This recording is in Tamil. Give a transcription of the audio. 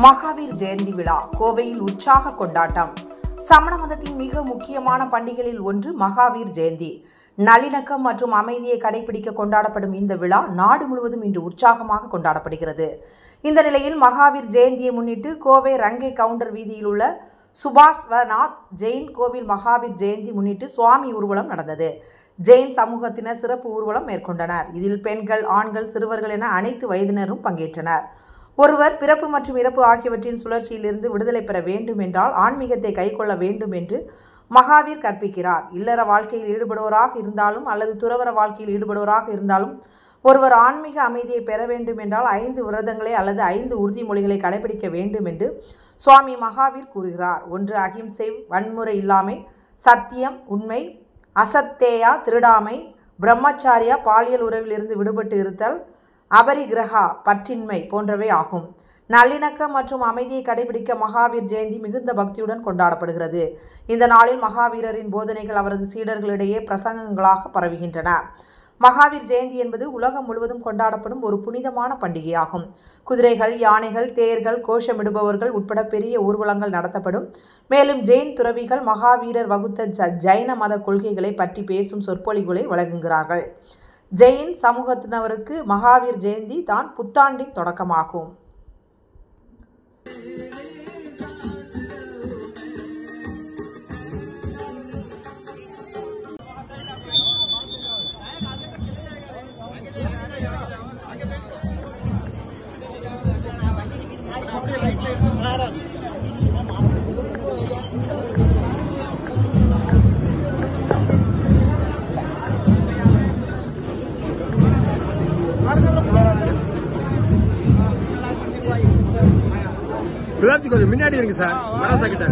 மகாவீர் ஜெயந்தி விழா கோவையில் உற்சாக கொண்டாட்டம். சமண மதத்தின் மிக முக்கியமான பண்டிகைகளில் ஒன்று மகாவீர் ஜெயந்தி. நல்லிணக்கம் மற்றும் அமைதியை கடைபிடிக்க கொண்டாடப்படும் இந்த விழா நாடு முழுவதும் இன்று உற்சாகமாக கொண்டாடப்படுகிறது. இந்த நிலையில் மகாவீர் ஜெயந்தியை முன்னிட்டு கோவை ரங்கை கவுண்டர் வீதியில் உள்ள சுபாஷ்வநாத் ஜெயின் கோவில் மகாவீர் ஜெயந்தி முன்னிட்டு சுவாமி ஊர்வலம் நடந்தது. ஜெயின் சமூகத்தினர் சிறப்பு ஊர்வலம் மேற்கொண்டனர். இதில் பெண்கள் ஆண்கள் சிறுவர்கள் என அனைத்து வயதினரும் பங்கேற்றனர். ஒருவர் பிறப்பு மற்றும் இறப்பு ஆகியவற்றின் சுழற்சியிலிருந்து விடுதலை பெற வேண்டும் என்றால் ஆன்மீகத்தை கைக்கொள்ள வேண்டும் என்று மகாவீர் கற்பிக்கிறார். இல்லற வாழ்க்கையில் ஈடுபடுவோராக இருந்தாலும் அல்லது துறவர வாழ்க்கையில் ஈடுபடுவோராக இருந்தாலும் ஒருவர் ஆன்மீக அமைதியை பெற வேண்டும் என்றால் ஐந்து விரதங்களை அல்லது ஐந்து உறுதிமொழிகளை கடைபிடிக்க வேண்டும் என்று சுவாமி மகாவீர் கூறுகிறார். ஒன்று அகிம்சை வன்முறை இல்லாமை சத்தியம் உண்மை அசத்தேயா திருடாமை பிரம்மச்சாரியா பாலியல் உறவிலிருந்து விடுபட்டு இருத்தல் அபரிகிரகா பற்றின்மை போன்றவை ஆகும். நல்லிணக்கம் மற்றும் அமைதியை கடைபிடிக்க மகாவீர் ஜெயந்தி மிகுந்த பக்தியுடன் கொண்டாடப்படுகிறது. இந்த நாளில் மகாவீரரின் போதனைகள் அவரது சீடர்களிடையே பிரசங்கங்களாக பரவுகின்றன. மகாவீர் ஜெயந்தி என்பது உலகம் முழுவதும் கொண்டாடப்படும் ஒரு புனிதமான பண்டிகையாகும். குதிரைகள் யானைகள் தேர்கள் கோஷமிடுபவர்கள் உட்பட பெரிய ஊர்வலங்கள் நடத்தப்படும். மேலும் ஜெயின் துறவிகள் மகாவீரர் வகுத்த ஜ- ஜைன மத கொள்கைகளை பற்றி பேசும் சொற்பொழிவுகளை வழங்குகிறார்கள். ஜெயின் சமூகத்தினருக்கு மகாவீர் ஜெயந்தி தான் புத்தாண்டின் தொடக்கமாகும். பிள்ளாச்சி கொஞ்சம் முன்னாடி இருக்கு சார். மனசா கிட்ட.